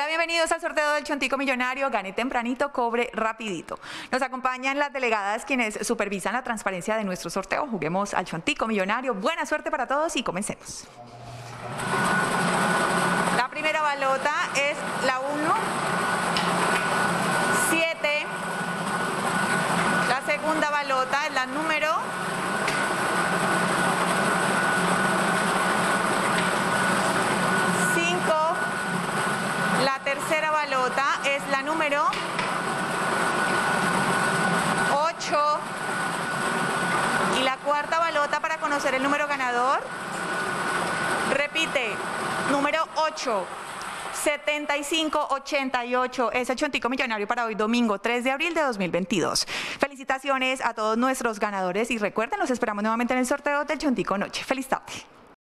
al sorteo del Chontico Millonario, gane tempranito, cobre rapidito. Nos acompañan las delegadas quienes supervisan la transparencia de nuestro sorteo. Juguemos al Chontico Millonario. Buena suerte para todos y comencemos. La primera balota es la 1, 7. La segunda balota es la número 5. La tercera balota es la número 8. Y la cuarta balota para conocer el número ganador. Repite, número 8. 7588 es el Chontico Millonario para hoy domingo 3 de abril de 2022. Felicitaciones a todos nuestros ganadores y recuerden, los esperamos nuevamente en el sorteo del Chontico Noche. Feliz tarde.